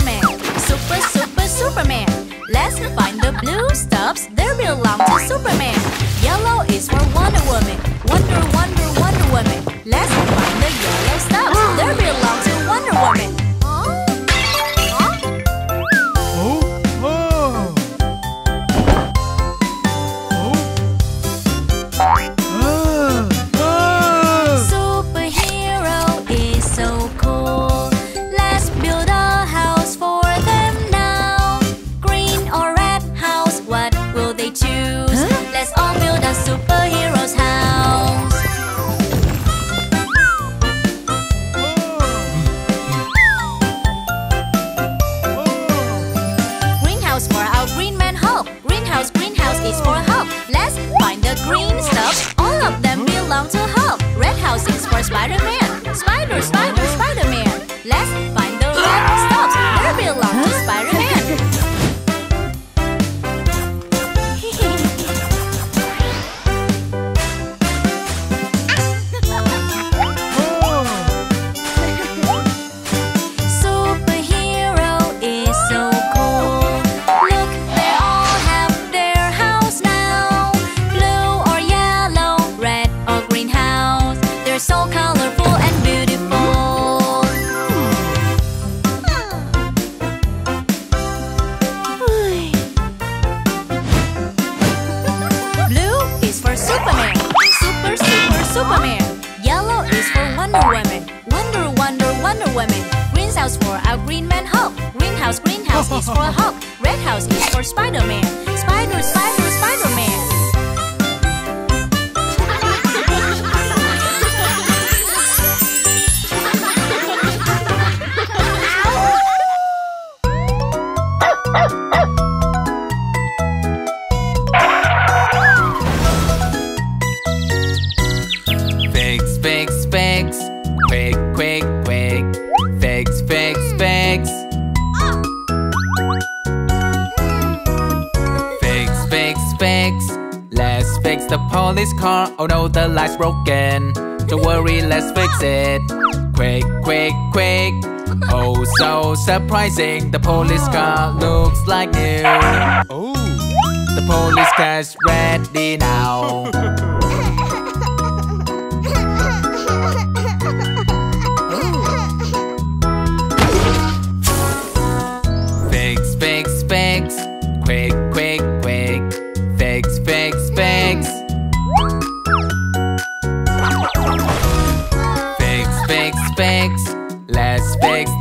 Superman. Super, super, Superman. Let's find the blue stuffs. They belong to Superman. Yellow is for Wonder Woman. Wonder, wonder, Wonder Woman. Let's Oh no, the light's broken. Don't worry, let's fix it. Quick, quick, quick. Oh, so surprising. The police car looks like new. Oh. The police car's ready now.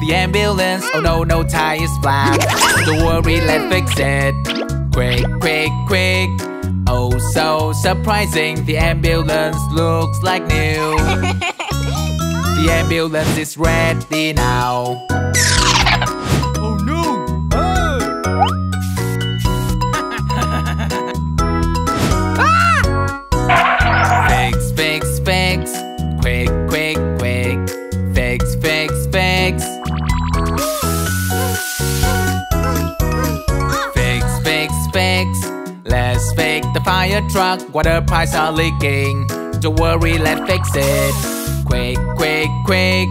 the ambulance. Oh no, no tires flat. Don't worry, let's fix it. Quick, quick, quick. Oh, so surprising. The ambulance looks like new. The ambulance is ready now. Truck. Water pipes are leaking. Don't worry, let's fix it. Quick, quick, quick.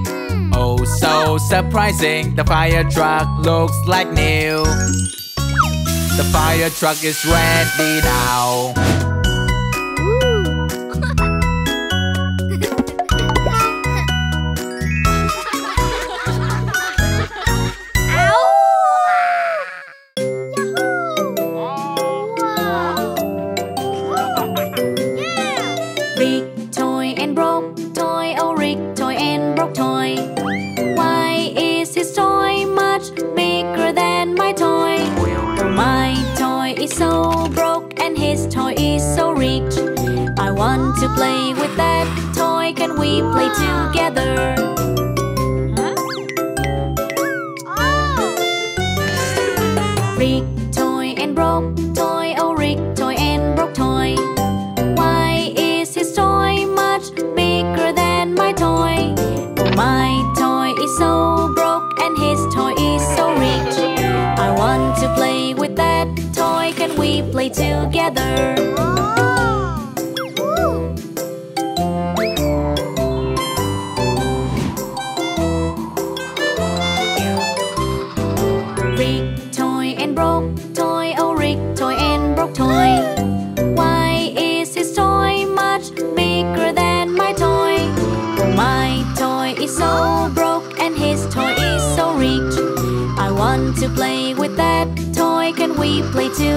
Oh, so surprising. The fire truck looks like new. The fire truck is ready now. To play with that toy. Can we play together? Oh. Rick toy and broke toy, oh Rick toy and broke toy. Why is his toy much bigger than my toy? Oh, my toy is so broke and his toy is so rich. I want to play with that toy. Can we play together? Oh.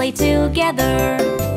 play together.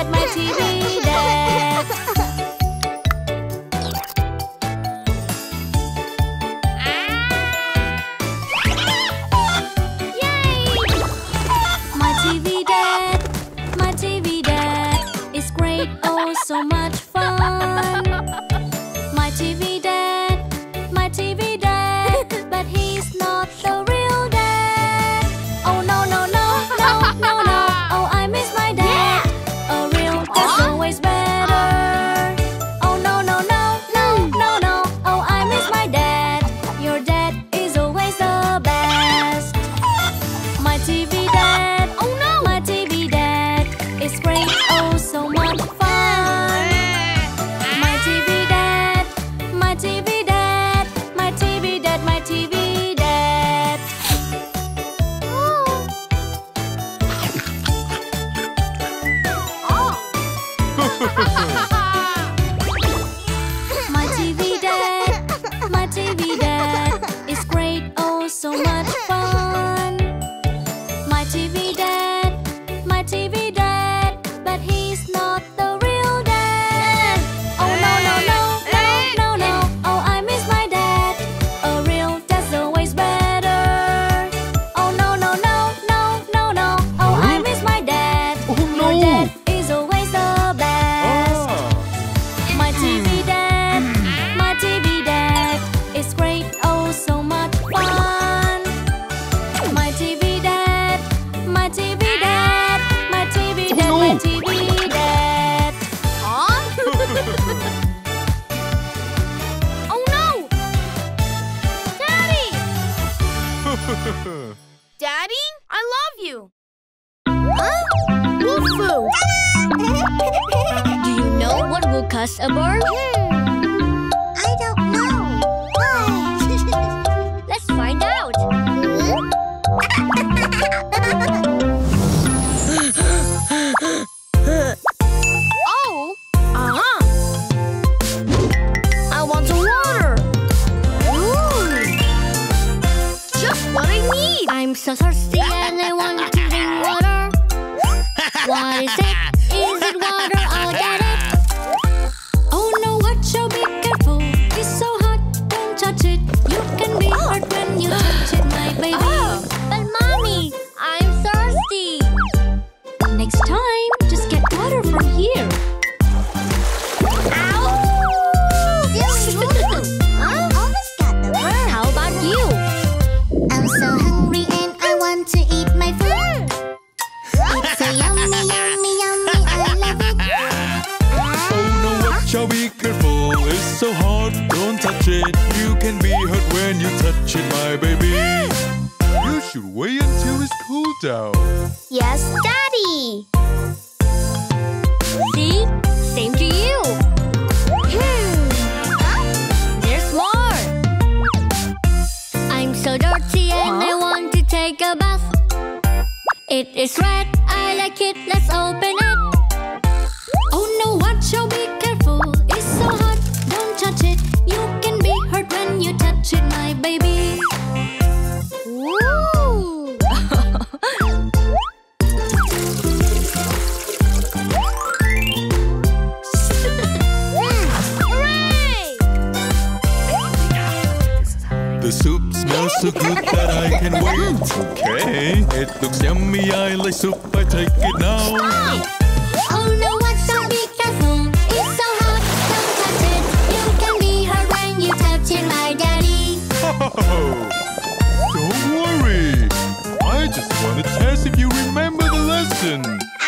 at my TV. Daddy, I love you. Huh? Wolfoo. Do you know what will cause a bar? so thirsty and I want to drink water. What is it? Is it water? Wait until it's. Yes, Daddy. See? Same to you. Hmm. There's more. I'm so dirty and I want to take a bath. It is red, I like it, let's open The soup smells so good that I can wait. Okay, it looks yummy. I like soup. I take it now. Oh no, watch out, be careful. It's so hot, don't touch it. You can be hurt when you touch it, my daddy. Don't worry. I just want to test if you remember the lesson.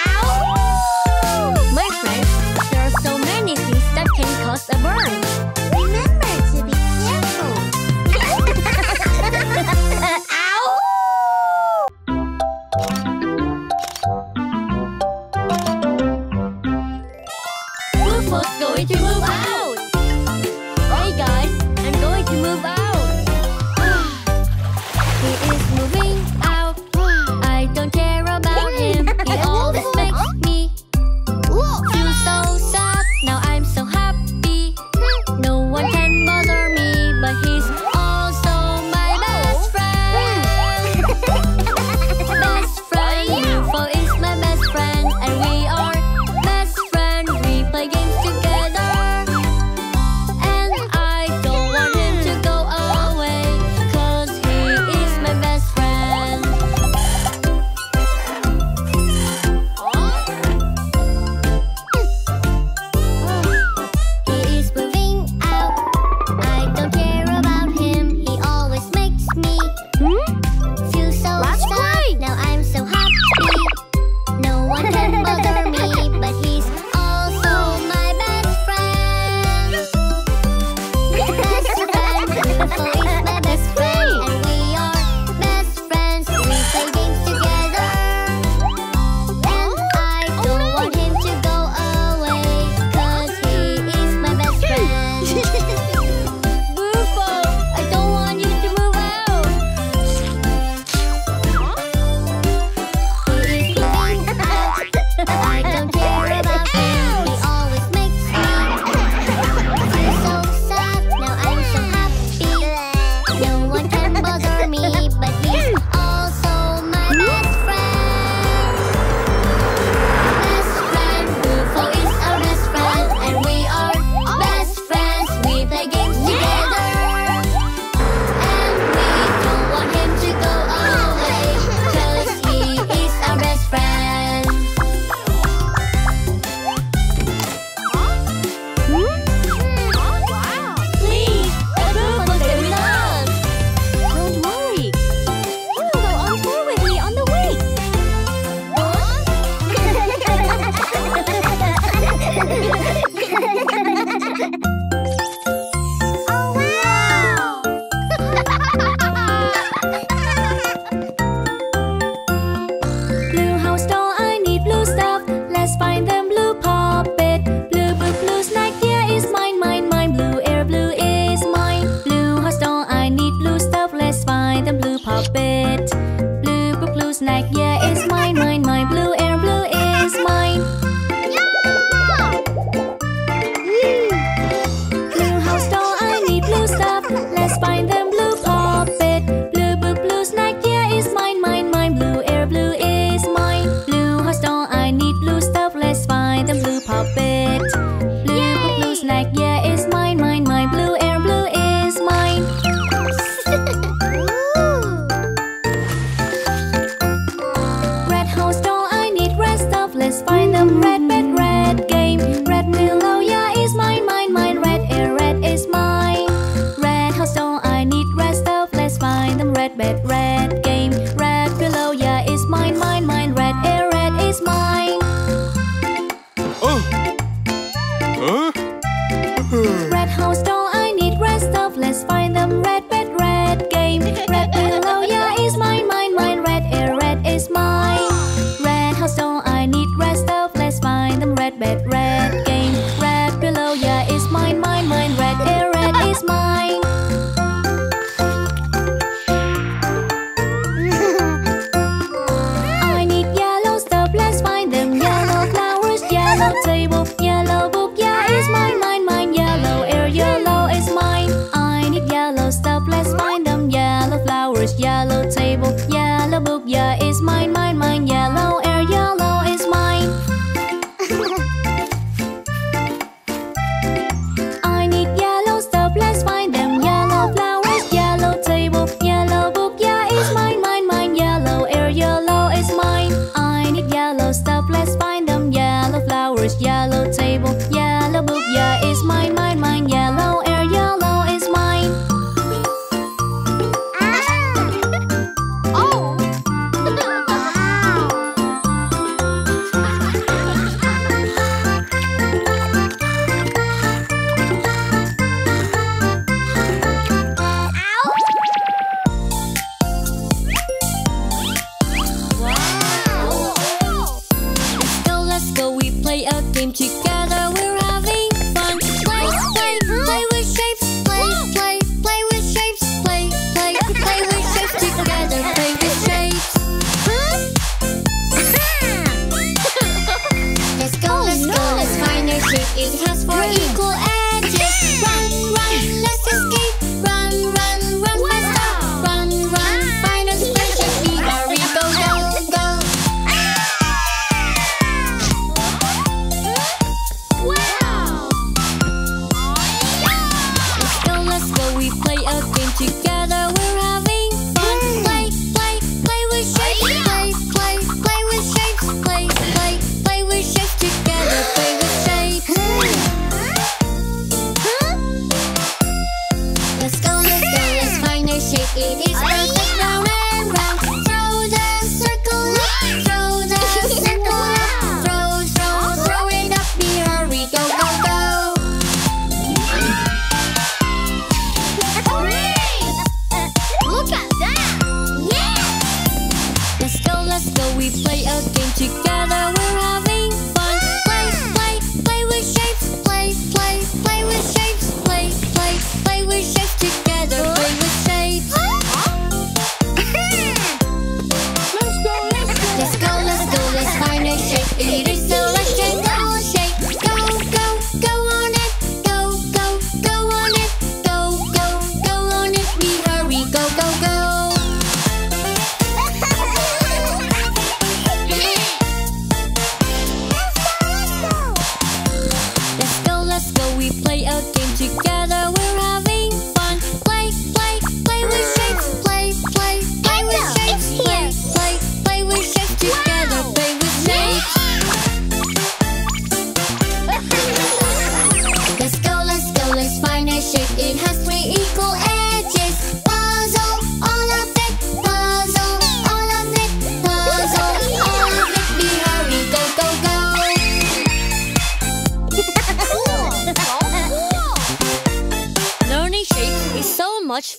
Red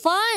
fun.